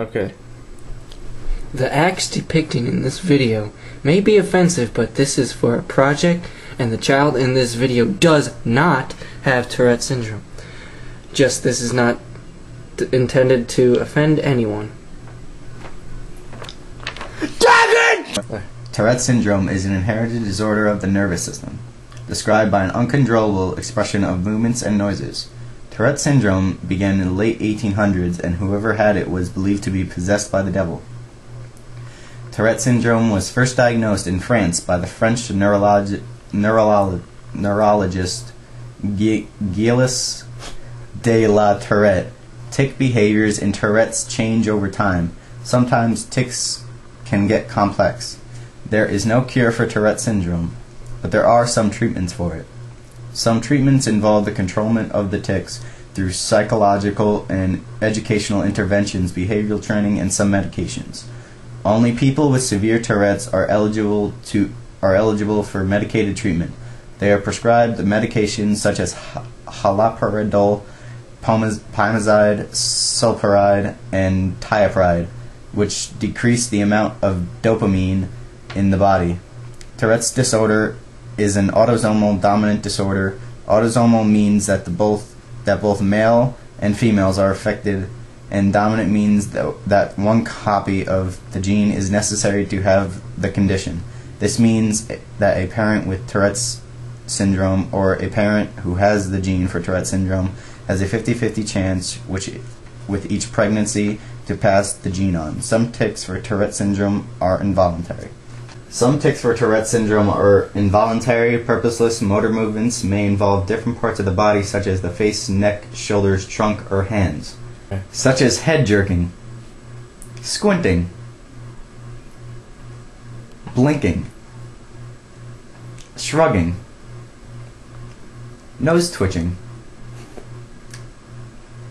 Okay. The acts depicted in this video may be offensive, but this is for a project, and the child in this video does not have Tourette syndrome. Just this is not t- intended to offend anyone. Tourette syndrome is an inherited disorder of the nervous system, described by an uncontrollable expression of movements and noises. Tourette syndrome began in the late 1800s, and whoever had it was believed to be possessed by the devil. Tourette syndrome was first diagnosed in France by the French neurolog- neurolog- neurologist Gilles de la Tourette. Tic behaviors in Tourette's change over time. Sometimes tics can get complex. There is no cure for Tourette syndrome, but there are some treatments for it. Some treatments involve the controlment of the tics through psychological and educational interventions, behavioral training, and some medications. Only people with severe Tourette's are eligible to are eligible for medicated treatment. They are prescribed medications such as haloperidol, pimozide, sulpiride, and tiapride, which decrease the amount of dopamine in the body. Tourette's disorder is an autosomal dominant disorder. Autosomal means that the both that both male and females are affected, and dominant means that, that one copy of the gene is necessary to have the condition. This means that a parent with Tourette's syndrome or a parent who has the gene for Tourette syndrome has a 50-50 chance which with each pregnancy to pass the gene on. Some tics for Tourette syndrome are involuntary. Some tics for Tourette syndrome are involuntary, purposeless motor movements may involve different parts of the body such as the face, neck, shoulders, trunk, or hands. Okay. Such as head jerking, squinting, blinking, shrugging, nose twitching,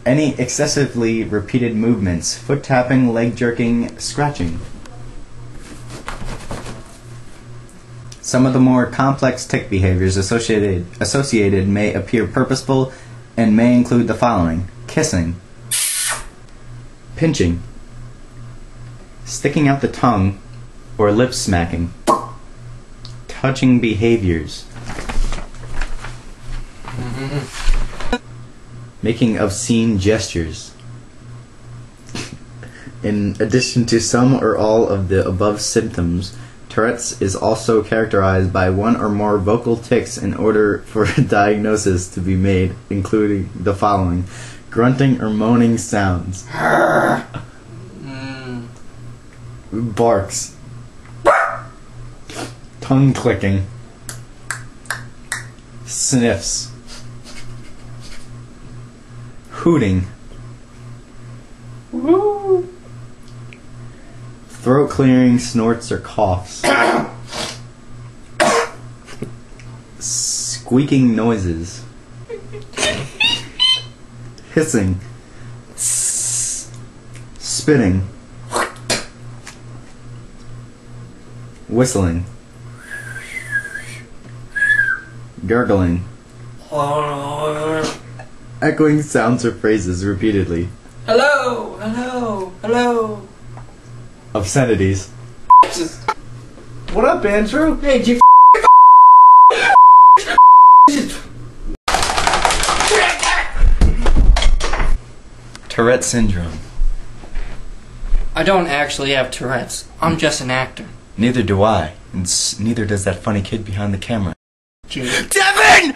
any excessively repeated movements, foot tapping, leg jerking, scratching. Some of the more complex tic behaviors associated, associated may appear purposeful and may include the following. Kissing, pinching, sticking out the tongue or lip smacking, touching behaviors, making obscene gestures. In addition to some or all of the above symptoms, Tourette's is also characterized by one or more vocal tics in order for a diagnosis to be made, including the following. Grunting or moaning sounds, barks, tongue clicking, sniffs, hooting, throat clearing, snorts, or coughs, squeaking noises, hissing, spitting, whistling, gurgling, echoing sounds or phrases repeatedly, Hello, hello, hello. Obscenities, What up, Andrew? Hey, G. Tourette syndrome. I don't actually have Tourette's. I'm just an actor. Neither do I, and s- neither does that funny kid behind the camera. G. Devin!